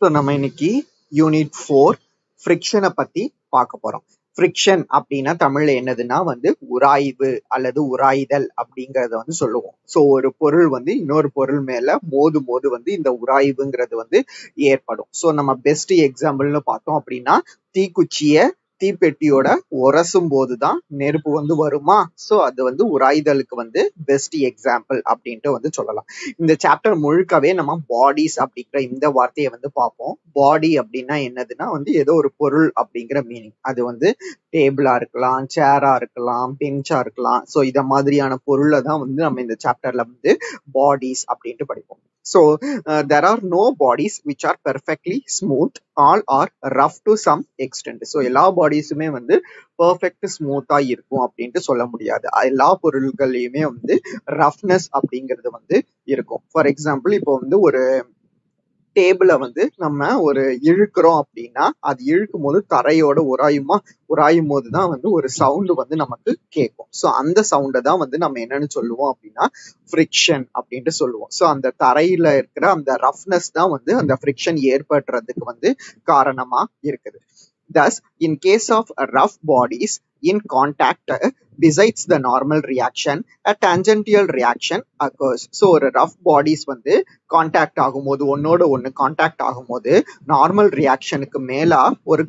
So நம்ம இன்னைக்கு unit four ஃப்ரிக்ஷனை பத்தி பார்க்க போறோம். ஃப்ரிக்ஷன் அப்படின்னா தமிழ்ல என்னதுன்னா வந்து உராய்வு அல்லது உராய்தல் அப்படிங்கறத வந்து சொல்லுவோம். ஸோ ஒரு பொருள் வந்து இன்னொரு பொருள் மேல மோதும் போது வந்து இந்த உராய்வுங்கிறது வந்து ஏற்படும். ஸோ நம்ம பெஸ்ட் எக்ஸாம்பிள்னு பார்த்தோம் அப்படின்னா தீக்குச்சிய தீப்பெட்டியோட உரசும் போதுதான் நெருப்பு வந்து வருமா? சோ அது வந்து உராய்தலுக்கு வந்து பெஸ்ட் எக்ஸாம்பிள் அப்படின்ட்டு வந்து சொல்லலாம். இந்த சாப்டர் முழுக்கவே நம்ம பாடிஸ் அப்படிங்கிற இந்த வார்த்தையை வந்து பார்ப்போம். பாடி அப்படின்னா என்னதுன்னா வந்து ஏதோ ஒரு பொருள் அப்படிங்கிற மீனிங் அது வந்து டேபிளா இருக்கலாம் சேரா இருக்கலாம் பெஞ்சா இருக்கலாம். ஸோ இத மாதிரியான பொருளை தான் வந்து நம்ம இந்த சாப்டர்ல வந்து பாடிஸ் அப்படின்ட்டு படிப்போம். So uh, there are no bodies which are perfectly smooth all are rough to some extent so எல்லா பாடிஸுமே வந்து பர்ஃபெக்ட் ஸ்மூத்தா இருக்கும் அப்படின்ட்டு சொல்ல முடியாது. எல்லா பொருள்கள்லையுமே வந்து ரஃப்னஸ் அப்படிங்கிறது வந்து இருக்கும். ஃபார் எக்ஸாம்பிள் இப்போ வந்து ஒரு டேபிளை வந்து நம்ம ஒரு இழுக்கிறோம் அப்படின்னா அது இழுக்கும் போது தரையோட உராயுமா உராயும் போது தான் வந்து ஒரு சவுண்டு வந்து நமக்கு கேட்கும். ஸோ அந்த சவுண்டை தான் வந்து நம்ம என்னன்னு சொல்லுவோம் அப்படின்னா ஃப்ரிக்ஷன் அப்படின்ட்டு சொல்லுவோம். ஸோ அந்த தரையில இருக்கிற அந்த ரஃப்னஸ் தான் வந்து அந்த ஃப்ரிக்ஷன் ஏற்படுறதுக்கு வந்து காரணமா இருக்குது. Thus, in case of rough bodies in contact, uh, besides the normal reaction, a tangential reaction occurs. So ஒரு ரஃப் பாடிஸ் வந்து காண்டாக்ட் ஆகும்போது ஒன்னோட ஒன்று காண்டாக்ட் ஆகும்போது நார்மல் ரியாக்ஷனுக்கு மேலா ஒரு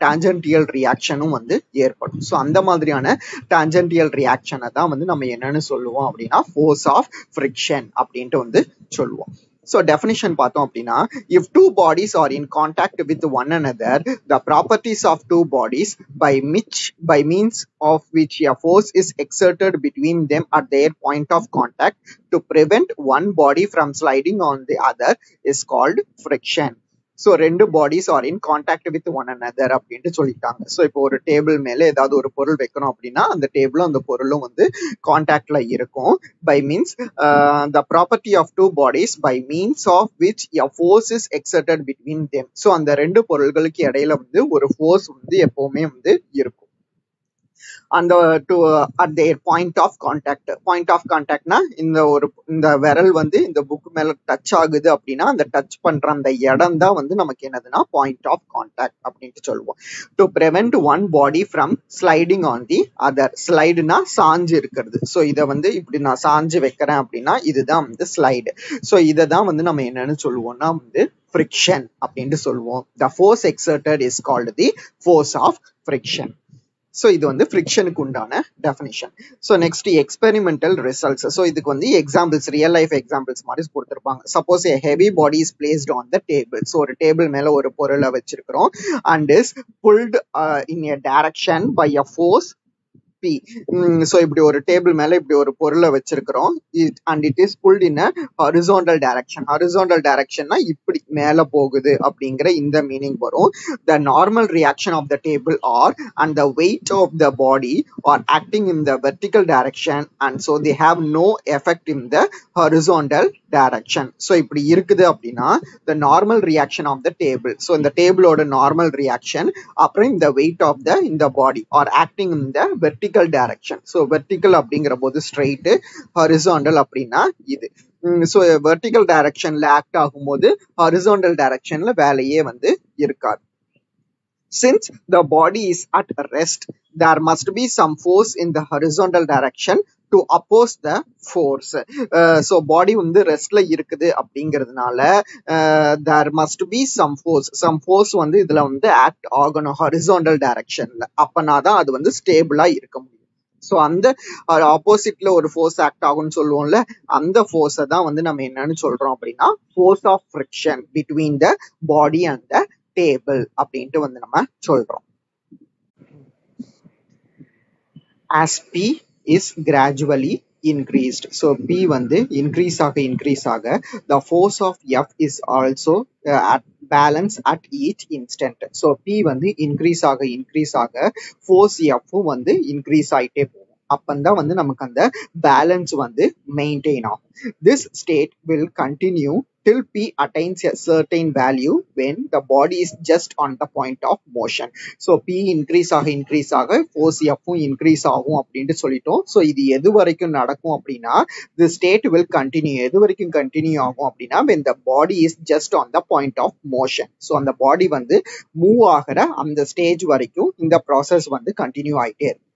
டான்ஜென்டியல் ரியாக்ஷனும் வந்து ஏற்படும் ஸோ அந்த மாதிரியான டான்ஜென்டியல் ரியாக்ஷனை தான் வந்து நம்ம என்னன்னு சொல்லுவோம் அப்படின்னா ஃபோர்ஸ் ஆஃப் ஃப்ரிக்ஷன் அப்படின்ட்டு வந்து சொல்லுவோம் ஸோ டெஃபினிஷன் பார்த்தோம் அப்படின்னா if two bodies are in contact with one another the properties of two bodies by which by means of which a force is exerted between them at their point of contact to prevent one body from sliding on the other is called friction so ரெண்டு bodies are in contact with one another அப்படின்ட்டு சொல்லிட்டாங்க. So இப்போ ஒரு table மேலே ஏதாவது ஒரு பொருள் வைக்கணும் அப்படின்னா அந்த டேபிளும் அந்த பொருளும் வந்து கான்டாக்ட்ல இருக்கும். By means the property of two bodies by means of which force is exerted between them so அந்த ரெண்டு பொருள்களுக்கு இடையில வந்து ஒரு ஃபோர்ஸ் வந்து எப்பவுமே வந்து இருக்கும். அந்த to at their point of contact point of காண்டாக்ட்னா இந்த ஒரு இந்த விரல் வந்து இந்த புக் மேல டச் ஆகுது அப்படின்னா அந்த டச் பண்ற அந்த இடம் தான் வந்து நமக்கு என்னதுன்னா பாயிண்ட் ஆஃப் கான்டாக்ட் அப்படின்ட்டு சொல்லுவோம். To prevent one body from sliding on the other ஸ்லைடுனா சாஞ்சு இருக்கிறது. ஸோ இதை வந்து இப்படி நான் சாஞ்சு வைக்கிறேன் அப்படின்னா இதுதான் வந்து ஸ்லைடு ஸோ இதை தான் வந்து நம்ம என்னன்னு சொல்லுவோம்னா வந்து ஃப்ரிக்ஷன் அப்படின்ட்டு சொல்லுவோம். The force exerted is called the force of friction so இது வந்து ஃப்ரிக்ஷனுக்கு உண்டான definition so next experimental results so இதுக்கு வந்து எக்ஸாம்பிள்ஸ் ரியல் லைஃப் எக்ஸாம்பிள்ஸ் மாதிரி கொடுத்துருப்பாங்க. Suppose a heavy body is placed on the table so ஒரு டேபிள் மேல ஒரு பொருளை வச்சிருக்கிறோம். And is pulled in a direction by a force P. So இப்படி ஒரு டேபிள் மேல இப்படி ஒரு பொருளை வச்சிருக்கிறோம். And it is pulled in horizontal direction horizontal டைரக்ஷன்னா இப்படி மேல போகுது அப்படிங்கிற இந்த மீனிங் வரும். The normal reaction of the table R and the weight of the body are acting in the vertical direction and so they have no effect in the horizontal direction so இப்படி இருக்குது அப்படின்னா the normal reaction of the table so இந்த டேபிளோட normal reaction அப்புறம் இந்த wait of the இந்த body are acting in the vertical direction so vertical அப்படிங்கிற போது ஸ்ட்ரைட்டு ஹரிசாண்டல் அப்படின்னா இது. ஸோ வெர்டிக்கல் டைரக்ஷன்ல ஆக்ட் ஆகும்போது ஹரிசாண்டல் டைரக்ஷன்ல வேலையே வந்து இருக்காது. Since the body is at rest, there must be some force in the horizontal direction to oppose the force so body வந்து ரெஸ்ட்ல இருக்குது அப்படிங்கிறதுனால there must be some force some force வந்து இதுல வந்து ஆக்ட் ஆகணும் ஹரிசாண்டல் டைரக்ஷன்ல அப்பனா தான் அது வந்து ஸ்டேபிளா இருக்க முடியும். ஸோ அந்த ஆப்போசிட்ல ஒரு ஃபோர்ஸ் ஆக்ட் ஆகும்னு சொல்லுவோம்ல அந்த ஃபோர்ஸை தான் வந்து நம்ம என்னன்னு சொல்றோம் அப்படின்னா force of friction between the body and the table அப்படின்ட்டு வந்து நம்ம சொல்றோம். As p is gradually increased so p வந்து increase ஆக increase ஆக the force of f is also uh, at balance at each instant so p வந்து increase ஆக increase ஆக force f வந்து increase ஆயிட்டே போகும் அப்பந்தான் வந்து நமக்கு அந்த பேலன்ஸ் வந்து மெயின்டைன் ஆகும் this state will continue till p attains a certain value when the body is just on the point of motion so p increase ஆக increase ஆக force f உம் increase ஆகும் அப்படின்ட்டு சொல்லிட்டோம் so இது எது வரைக்கும் நடக்கும் அப்படின்னா the state will continue எது வரைக்கும் continue ஆகும் அப்படின்னா when the body is just on the point of motion so அந்த body வந்து move ஆகிற அந்த stage வரைக்கும் இந்த process வந்து continue ஆயிட்டே இருக்கும்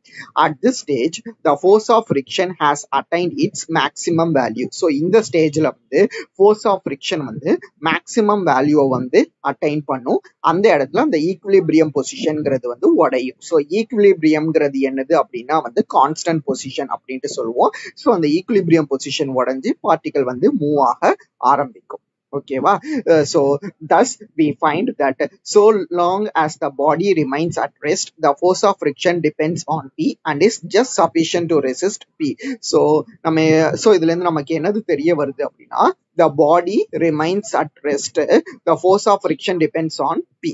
at this stage the force of friction has attained its maximum value. So இந்த ஸ்டேஜ்ல வந்து force of friction வந்து maximum value வந்து attain பண்ணும். அந்த இடத்துல அந்த ஈக்குலிபிரியம் பொசிஷன்ங்கிறது வந்து உடையும். ஸோ ஈக்குலிபிரியம்ங்கிறது என்னது அப்படின்னா வந்து கான்ஸ்டன்ட் பொசிஷன் அப்படின்ட்டு சொல்லுவோம். ஸோ அந்த ஈக்குலிபிரியம் பொசிஷன் உடைஞ்சு பார்ட்டிகல் வந்து மூவ் ஆக ஆரம்பிக்கும். ஓகேவா so thus we find that so long as the body remains at rest the force of friction depends on P and is just sufficient to resist P so நம்ம so இதுலேருந்து நமக்கு என்னது தெரிய வருது அப்படின்னா the body remains at rest the force of friction depends on P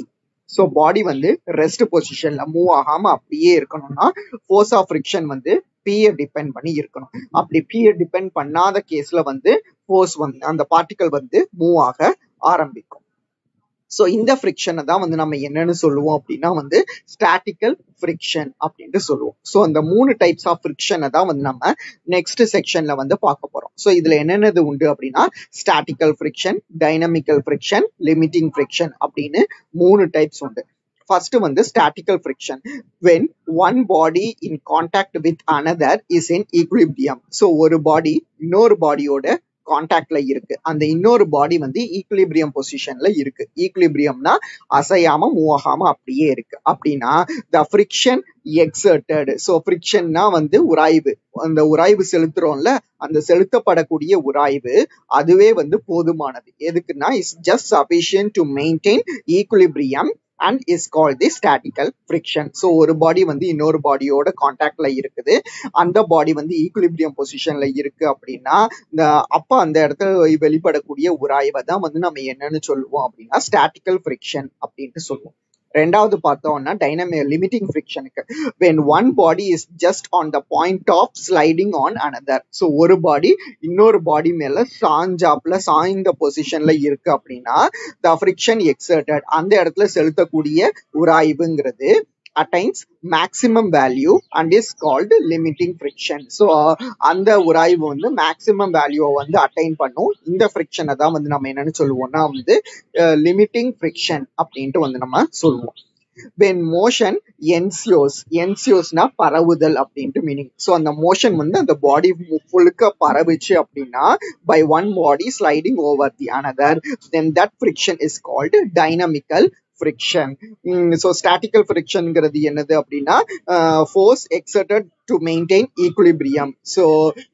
so body வந்து rest பொசிஷன்ல move ஆகாம அப்படியே இருக்கணும்னா ஃபோர்ஸ் ஆஃப் ஃப்ரிக்ஷன் வந்து பியை டிபெண்ட் பண்ணி இருக்கணும். அப்படி பியை டிபெண்ட் பண்ணாத கேஸ்ல வந்து ஃபோர்ஸ் வந்து அந்த பார்ட்டிக்கல் வந்து மூவ் ஆக ஆரம்பிக்கும். ஸோ இந்த ஃப்ரிக்ஷனை தான் வந்து நம்ம என்னன்னு சொல்லுவோம் அப்படின்னா வந்து ஸ்டாட்டிக்கல் ஃப்ரிக்ஷன் அப்படின்ட்டு சொல்லுவோம். ஸோ அந்த மூணு டைப்ஸ் ஆஃப் ஃப்ரிக்ஷனை தான் வந்து நம்ம நெக்ஸ்ட் செக்ஷன்ல வந்து பார்க்க போறோம். ஸோ இதுல என்னென்னது உண்டு அப்படின்னா statical friction dynamical friction limiting friction அப்படின்னு மூணு டைப்ஸ் உண்டு. ஃபர்ஸ்ட் வந்து statical friction when one body in contact with another is in equilibrium so ஒரு பாடி இன்னொரு பாடியோட கான்டாக்ட்ல இருக்கு. அந்த இன்னொரு பாடி வந்து ஈக்குலிபிரியம் பொசிஷன்ல இருக்கு. ஈக்குலிபிரியம்னா அசையாம மூவ் ஆகாம அப்படியே இருக்கு. அப்படின்னா த ஃப்ரிக்ஷன் எக்ஸர்டட் ஸோ ஃப்ரிக்ஷன்னா வந்து உராய்வு. அந்த உராய்வு செலுத்துறோம்ல அந்த செலுத்தப்படக்கூடிய உராய்வு அதுவே வந்து போதுமானது. எதுக்குன்னா is just sufficient to maintain equilibrium and is call the statical friction so ஒரு பாடி வந்து இன்னொரு பாடியோட கான்டாக்ட்ல இருக்குது. அந்த பாடி வந்து ஈக்குலிபிரியம் பொசிஷன்ல இருக்கு அப்படின்னா இந்த அப்ப அந்த இடத்துல வெளிப்படக்கூடிய உராய்வை தான் வந்து நம்ம என்னன்னு சொல்லுவோம் அப்படின்னா ஸ்டாட்டிக்கல் ஃப்ரிக்ஷன் அப்படின்ட்டு சொல்லுவோம். ரெண்டாவது பார்த்தோம்னா dynamic limiting ஃப்ரிக்ஷனுக்கு when one body is just on the point of sliding on another so ஒரு பாடி இன்னொரு பாடி மேல சாஞ்சாப்ல சாய்ந்த பொசிஷன்ல இருக்கு அப்படின்னா த ஃப்ரிக்ஷன் எக்ஸர்டட் அந்த இடத்துல செலுத்தக்கூடிய உராய்வுங்கிறது attains maximum value and is called limiting friction so அந்த உராய்வு வந்து மேக்சிமம் வேல்யூவை வந்து அட்டைன் பண்ணும். இந்த ஃப்ரிக்ஷனை தான் வந்து நம்ம என்னன்னு சொல்லுவோம்னா வந்து லிமிட்டிங் ஃப்ரிக்ஷன் அப்படின்ட்டு வந்து நம்ம சொல்லுவோம். வென் மோஷன் என்சியோஸ் என்சியோஸ்னா பரவுதல் அப்படின்ட்டு மீனிங் ஸோ அந்த மோஷன் வந்து அந்த பாடி ஃபுல்லுக்க பரவுச்சு அப்படின்னா by one body sliding over the another then that friction is called dynamical friction so statical ஃப்ரிக்ஷன்ங்கிறது என்னது அப்படின்னா force exerted to maintain equilibrium so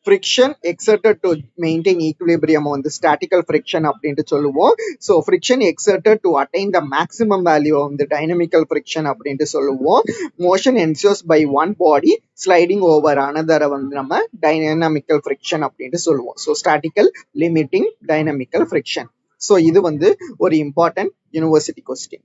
friction exerted to maintain equilibrium வந்து ஸ்டாட்டிக்கல் ஃப்ரிக்ஷன் அப்படின்ட்டு சொல்லுவோம். So friction exerted to attain the maximum value வந்து dynamical friction அப்படின்ட்டு சொல்லுவோம். Motion ensues by one body sliding over ஆனதரை வந்து நம்ம டைனமிக்கல் ஃப்ரிக்ஷன் அப்படின்ட்டு சொல்லுவோம். So statical limiting dynamical friction so இது வந்து ஒரு இம்பார்ட்டன்ட் யூனிவர்சிட்டி கொஸ்டின்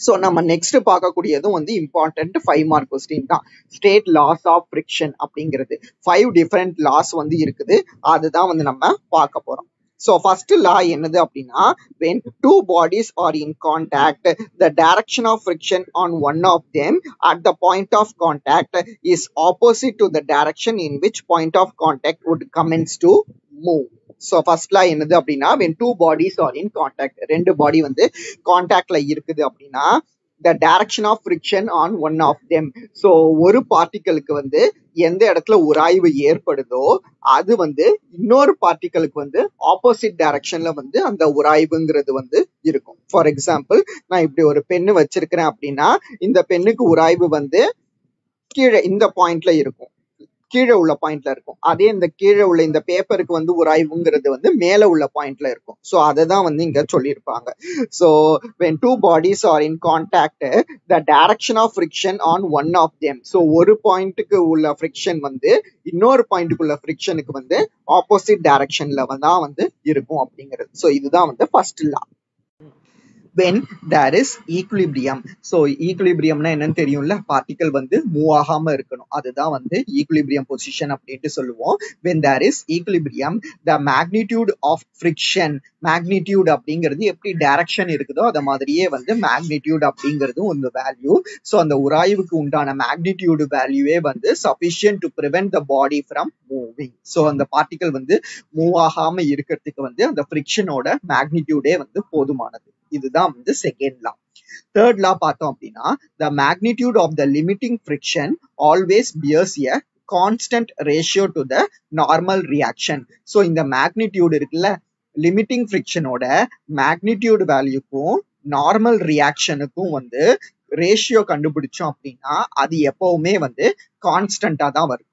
ஸோ நம்ம நெக்ஸ்ட் பார்க்கக்கூடியதும் வந்து இம்பார்ட்டன்ட் ஃபைவ் மார்க் கொஸ்டின் தான். ஸ்டேட் லாஸ் ஆஃப் ஃப்ரிக்ஷன் அப்படிங்கிறது. ஃபைவ் டிஃப்ரெண்ட் லாஸ் வந்து இருக்குது. அதுதான் வந்து நம்ம பார்க்க போறோம். ஸோ ஃபர்ஸ்ட் லா என்னது அப்படின்னா when two bodies are in contact the direction of friction on one of them at the point of contact is opposite to the direction in which point of contact would commence to move so law என்னது அப்படின்னா when two bodies are in contact ரெண்டு body வந்து கான்டாக்ட்ல இருக்குது அப்படின்னா the direction of friction on one of them so ஒரு பார்ட்டிகளுக்கு வந்து எந்த இடத்துல உராய்வு ஏற்படுதோ அது வந்து இன்னொரு பார்ட்டிக்கலுக்கு வந்து ஆப்போசிட் டைரக்ஷன்ல வந்து அந்த உராய்வுங்கிறது வந்து இருக்கும். ஃபார் எக்ஸாம்பிள் நான் இப்படி ஒரு பெண்ணு வச்சிருக்கிறேன் அப்படின்னா இந்த பெண்ணுக்கு உராய்வு வந்து கீழே இந்த பாயிண்ட்ல இருக்கும். கீழே உள்ள பாயிண்ட்ல இருக்கும். அதே இந்த கீழே உள்ள இந்த பேப்பருக்கு வந்து உராய்வுங்கிறது வந்து மேல உள்ள பாயிண்ட்ல இருக்கும். ஸோ அதை தான் வந்து இங்க சொல்லியிருப்பாங்க. So when two bodies are in contact the direction of friction on one of them so ஒரு பாயிண்ட்டுக்கு உள்ள ஃப்ரிக்ஷன் வந்து இன்னொரு பாயிண்ட்டுக்குள்ள ஃப்ரிக்ஷனுக்கு வந்து ஆப்போசிட் டைரக்ஷன்ல தான் வந்து இருக்கும் அப்படிங்கிறது. ஸோ இதுதான் வந்து first law when there is equilibrium. So equilibriumனா என்னன்னு தெரியும்ல? பார்ட்டிக்கல் வந்து மூவ் ஆகாம இருக்கணும். அதுதான் வந்து ஈக்குலிபிரியம் பொசிஷன் அப்படின்ட்டு சொல்லுவோம். When there is equilibrium the magnitude of friction magnitude அப்படிங்கிறது எப்படி டைரக்ஷன் இருக்குதோ அத மாதிரியே வந்து magnitude அப்படிங்கிறதும் ஒரு வேல்யூ ஸோ அந்த உராய்வுக்கு உண்டான மேக்னிடியூடு வேல்யூவே வந்து sufficient to prevent the body from moving so அந்த பார்ட்டிக்கல் வந்து மூவ் ஆகாம இருக்கிறதுக்கு வந்து அந்த ஃப்ரிக்ஷனோட மேக்னிடியூடே வந்து போதுமானது. இதுதான் வந்து செகண்ட் லா தேர்ட் லா பார்த்தோம் அப்படின்னா the magnitude of the limiting friction always bears a constant ratio to the normal reaction so இந்த மேக்னிடியூடு இருக்குல்ல லிமிட்டிங் ஃப்ரிக்ஷனோட மேக்னிடியூடு வேல்யூக்கும் நார்மல் ரியாக்ஷனுக்கும் வந்து ரேஷியோ கண்டுபிடிச்சோம் அப்படின்னா அது எப்பவுமே வந்து கான்ஸ்டன்டா தான் வரும்.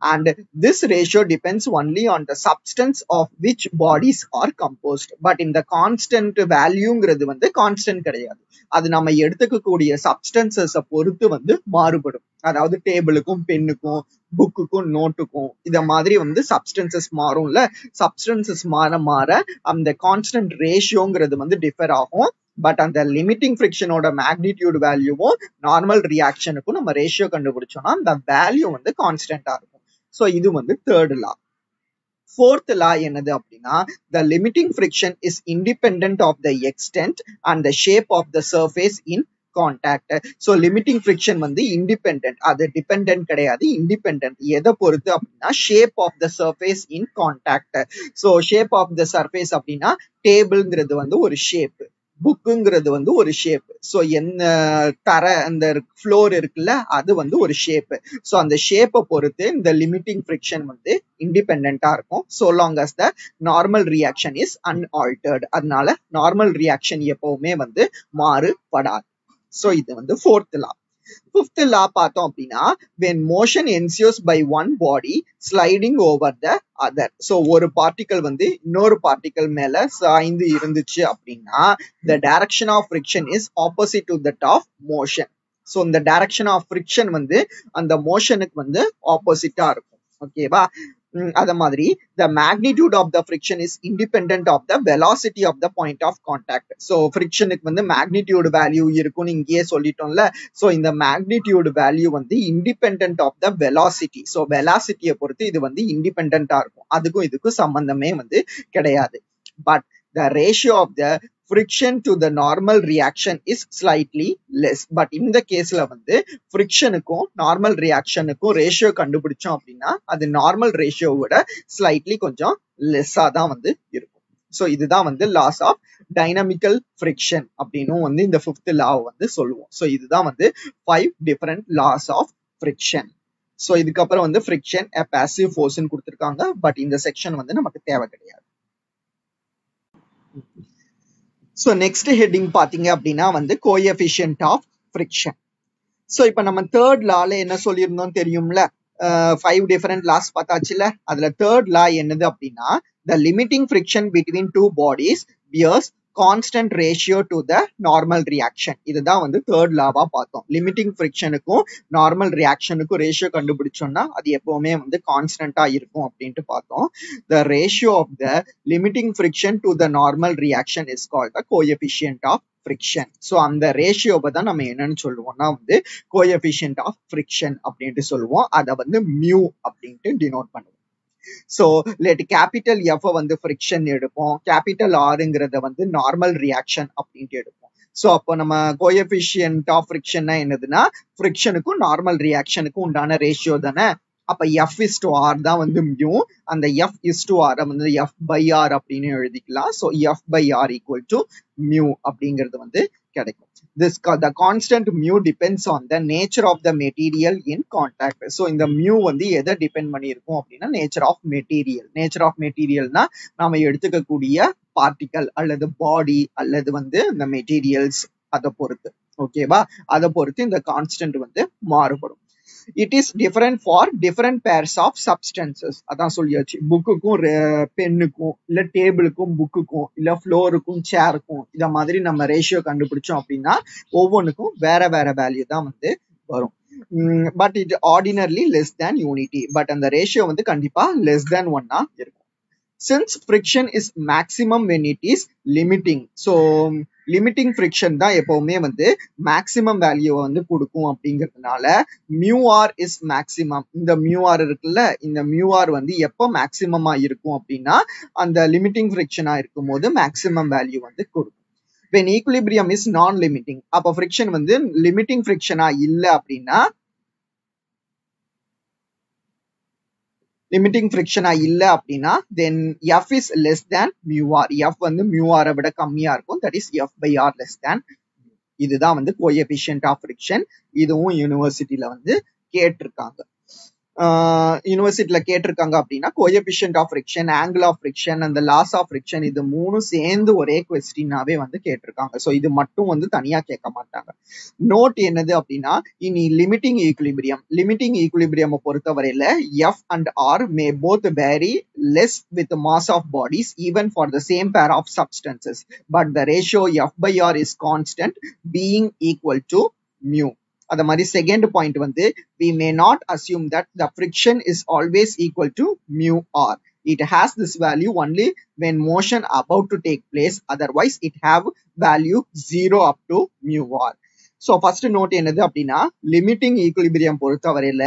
And this ratio depends only on the substance of which bodies are composed. But in the constant வேல்யூங்கிறது வந்து கான்ஸ்டன்ட் கிடையாது. அது நம்ம எடுத்துக்கக்கூடிய சப்ஸ்டன்சஸை பொறுத்து வந்து மாறுபடும். அதாவது டேபிளுக்கும் பெண்ணுக்கும் புக்குக்கும் நோட்டுக்கும் இத மாதிரி வந்து சப்ஸ்டன்சஸ் மாறும்ல. சப்ஸ்டன்சஸ் மாற மாற அந்த கான்ஸ்டன்ட் ரேஷியோங்கிறது வந்து டிஃபர் ஆகும். பட் அந்த லிமிட்டிங் ஃப்ரிக்ஷனோட மேக்னிடியூட் வேல்யூவும் நார்மல் ரியாக்ஷனுக்கும் நம்ம ரேஷியோ கண்டுபிடிச்சோம்னா அந்த வேல்யூ வந்து கான்ஸ்டன்டா இருக்கும். ஸோ இது வந்து தேர்ட் லா ஃபோர்த் லா என்னது அப்படின்னா the limiting friction is independent of the extent and the shape of the surface in contact so limiting friction வந்து இண்டிபெண்ட் அது டிபெண்ட் கிடையாது இண்டிபெண்ட் எதை பொறுத்து அப்படின்னா shape of the surface in contact so shape of the surface அப்படின்னா டேபிள்ங்கிறது வந்து ஒரு ஷேப் புக்குங்கிறது வந்து ஒரு ஷேப் ஸோ என்ன தர அந்த ஃப்ளோர் இருக்குல்ல அது வந்து ஒரு ஷேப் ஸோ அந்த ஷேப்பை பொறுத்து இந்த லிமிட்டிங் ஃப்ரிக்ஷன் வந்து இண்டிபெண்டா இருக்கும். So long as the normal reaction is unaltered அதனால நார்மல் ரியாக்ஷன் எப்பவுமே வந்து மாறுபடாது. ஸோ இது வந்து ஃபோர்த் லா ஃபிஃப்த் லா பார்த்தோம் அப்படின்னா when motion ensues by one body sliding over the other so ஒரு பார்ட்டிக்கல் வந்து இன்னொரு பார்ட்டிக்கல் மேல சாய்ந்து இருந்துச்சு அப்படின்னா the direction of friction is opposite to that of motion so இந்த டைரக்ஷன் ஆஃப் ஃப்ரிக்ஷன் வந்து அந்த மோஷனுக்கு வந்து ஆப்போசிட்டா இருக்கும். ஓகேவா அத மாதிரி the magnitude of the friction is independent of the velocity of the point of contact so ஃப்ரிக்ஷனுக்கு வந்து மேக்னிடியூட் வேல்யூ இருக்கும்னு இங்கேயே சொல்லிட்டோம்ல. ஸோ இந்த மேக்னிடியூட் வேல்யூ வந்து independent of the velocity so வெலாசிட்டியை பொறுத்து இது வந்து இண்டிபெண்டா இருக்கும். அதுக்கும் இதுக்கும் சம்பந்தமே வந்து கிடையாது. But the ratio of the friction to the normal reaction is slightly less but இந்த கேஸ்ல வந்து ஃப்ரிக்ஷனுக்கும் நார்மல் ரியாக்ஷனுக்கும் ரேஷியோ கண்டுபிடிச்சோம் அப்படின்னா அது நார்மல் ரேஷியோவோட ஸ்லைட்லி கொஞ்சம் லெஸ்ஸா தான் வந்து இருக்கும். ஸோ இதுதான் வந்து லாஸ் ஆஃப் டைனமிக்கல் ஃப்ரிக்ஷன் அப்படின்னும் வந்து இந்த ஃபிஃப்த் லாவை வந்து சொல்லுவோம். ஸோ இதுதான் வந்து five different laws of friction so இதுக்கப்புறம் வந்து ஃப்ரிக்ஷன் பேசிவ் ஃபோர்ஸ்ன்னு கொடுத்துருக்காங்க. பட் இந்த செக்ஷன் வந்து நமக்கு தேவை கிடையாது. ஸோ நெக்ஸ்ட் ஹெட்டிங் பார்த்தீங்க அப்படின்னா வந்து கோஎஃபிஷியன்ட் ஆஃப் ஃப்ரிக்ஷன் ஸோ இப்போ நம்ம தேர்ட் லால என்ன சொல்லியிருந்தோம் தெரியும்ல? ஃபைவ் டிஃபரெண்ட் லாஸ் பார்த்தாச்சுல? அதுல தேர்ட் லா என்னது அப்படின்னா the limiting friction between two bodies bears constant ratio to the normal reaction இதுதான் வந்து தேர்ட் லாவா பார்த்தோம். லிமிட்டிங் ஃப்ரிக்ஷனுக்கும் நார்மல் ரியாக்ஷனுக்கும் ரேஷியோ கண்டுபிடிச்சோம்னா அது எப்பவுமே வந்து கான்ஸ்டன்டா இருக்கும் அப்படின்ட்டு பார்த்தோம். The ratio of the limiting friction to the normal reaction is call the coefficient of friction so அந்த ரேஷியோவை தான் நம்ம என்னன்னு சொல்லுவோம்னா வந்து கோஎஃபிஷியன்ட் ஆஃப் ஃப்ரிக்ஷன் அப்படின்ட்டு சொல்லுவோம். அதை வந்து மியூ அப்படின்ட்டு டினோட் பண்ணுவோம். ஸோ லெட் கேபிட்டல் எஃப் வந்து ஃப்ரிக்ஷன் எடுப்போம். கேபிட்டல் ஆருங்கிறத வந்து நார்மல் ரியாக்ஷன் அப்படின்ட்டு எடுப்போம். ஸோ அப்போ நம்ம கோஎஃபிஷியன்ட் ஆஃப் ஃப்ரிக்ஷன்னா என்னதுன்னா ஃப்ரிக்ஷனுக்கும் நார்மல் ரியாக்ஷனுக்கும் உண்டான ரேஷியோ தானே? அப்ப எஃப் இஸ் டு ஆர் தான் வந்து மியூ அந்த எஃப் இஸ் டு ஆர் வந்து எஃப் பை ஆர் அப்படின்னு எழுதிக்கலாம். So F by R equal to mu அப்படிங்கிறது வந்து கிடைக்கும். This the constant mu depends on the nature of the material in contact. So இந்த mu வந்து எதை டிபெண்ட் பண்ணியிருக்கும் அப்படின்னா nature of material nature of மெட்டீரியல்னா நாம எடுத்துக்கக்கூடிய பார்ட்டிக்கல் அல்லது பாடி அல்லது வந்து இந்த மெட்டீரியல்ஸ் அதை பொறுத்து. ஓகேவா அதை பொறுத்து இந்த கான்ஸ்டன்ட் வந்து மாறுபடும். It is different for different pairs of substances அதான் சொல்லியாச்சு. புக்குக்கும் பென்னுக்கும் இல்ல டேபிளுக்கும் புக்குக்கும் இல்ல ஃப்ளோருக்கும் சேருக்கும் இத மாதிரி நம்ம ரேஷியோ கண்டுபிடிச்சோம் அப்படின்னா ஒவ்வொன்றுக்கும் வேற வேற வேல்யூ தான் வந்து வரும். பட் இது ordinarily less than unity but அந்த ரேஷியோ வந்து கண்டிப்பா லெஸ் தேன் ஒன்னா இருக்கும். Since friction is maximum when it is limiting so limiting friction தான் எப்பவுமே வந்து மேக்சிமம் வேல்யூவை வந்து கொடுக்கும் அப்படிங்கிறதுனால மியூஆர் இஸ் மேக்சிமம் இந்த மியூஆர் இருக்குல்ல இந்த மியூ ஆர் வந்து எப்போ மேக்சிமமா இருக்கும் அப்படின்னா அந்த லிமிட்டிங் ஃப்ரிக்ஷனா இருக்கும் போது மேக்சிமம் வேல்யூ வந்து கொடுக்கும். When equilibrium is non limiting அப்போ ஃப்ரிக்ஷன் வந்து லிமிட்டிங் ஃப்ரிக்ஷனா இல்லை அப்படின்னா லிமிட்டிங் ஃப்ரிக்ஷனா இல்ல அப்படின்னா then F is less than mu R F வந்து மியூ ஆரை விட கம்மியா இருக்கும். That is F by R less than இதுதான் வந்து கோஎபிஷியன்ட் ஆஃப் ஃப்ரிக்ஷன் இதுவும் யூனிவர்சிட்டியில வந்து கேட்டிருக்காங்க. யூனிவர்சிட்டியில கேட்டிருக்காங்க அப்படின்னா coefficient of friction angle of friction அந்த லாஸ் ஆஃப் ரிக்ஷன் இது மூணும் சேர்ந்து ஒரே கொஸ்டினாவே வந்து கேட்டிருக்காங்க. ஸோ இது மட்டும் வந்து தனியா கேட்க மாட்டாங்க. நோட் என்னது அப்படின்னா இனி லிமிட்டிங் ஈக்குலிபிரியம் லிமிட்டிங் ஈக்குலிபிரியம் பொறுத்தவரையில F and R may both vary less with mass of bodies even for the same pair of substances but the ratio F by R is constant being equal to mu அந்த மாதிரி second point வந்து we may not assume that the friction is always equal to mu r it has this value only when motion about to take place otherwise it have value 0 up to mu r so first note என்னது அப்படின்னா limiting equilibrium பொறுத்தவரையில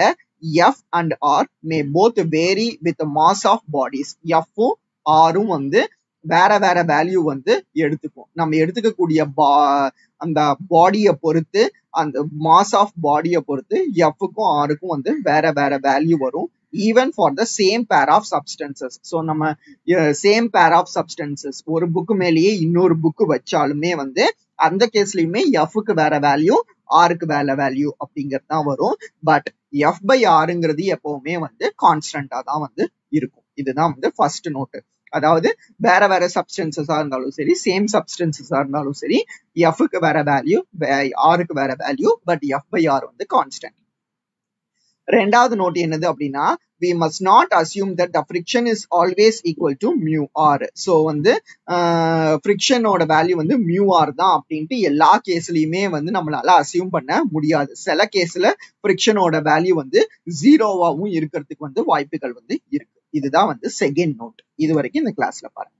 f and r may both vary with the mass of bodies f um r உம் வந்து வேற வேற value வந்து எடுத்துக்கும் நம்ம எடுத்துக்கக்கூடிய பா அந்த பாடியை பொறுத்து அந்த மாஸ் ஆஃப் பாடியை பொறுத்து எஃப்க்கும் ஆருக்கும் வந்து வேற வேற வேல்யூ வரும். Even for the same pair of substances so நம்ம சேம் பேர் ஆஃப் சப்ஸ்டன்சஸ் ஒரு புக்கு மேலேயே இன்னொரு புக்கு வச்சாலுமே வந்து அந்த கேஸ்லயுமே எஃப்க்கு வேற வேல்யூ ஆருக்கு வேற வேல்யூ அப்படிங்கிறது தான் வரும். பட் எஃப் பை ஆருங்கிறது எப்பவுமே வந்து கான்ஸ்டன்டா தான் வந்து இருக்கும். இதுதான் வந்து ஃபர்ஸ்ட் நோட்டு அதாவது வேற வேற சப்ஸ்டன்சஸா இருந்தாலும் சரி சேம் சப்ஸ்டன்சஸா இருந்தாலும் சரி எஃப்க்கு வேற வேல்யூ ஆருக்கு வேற value but F by R வந்து கான்ஸ்டன்ட் ரெண்டாவது நோட் என்னது அப்படின்னா we must not assume that the friction is always equal to mu R so வந்து ஃப்ரிக்ஷனோட வேல்யூ வந்து மியூ ஆர் தான் அப்படின்ட்டு எல்லா கேஸ்லயுமே வந்து நம்மளால அசியூம் பண்ண முடியாது. சில கேஸ்ல ஃப்ரிக்ஷனோட வேல்யூ வந்து ஜீரோவாவும் இருக்கிறதுக்கு வந்து வாய்ப்புகள் வந்து இருக்கு. இதுதான் வந்து செகண்ட் நோட் இது வரைக்கும் இந்த கிளாஸ்ல பாருங்க.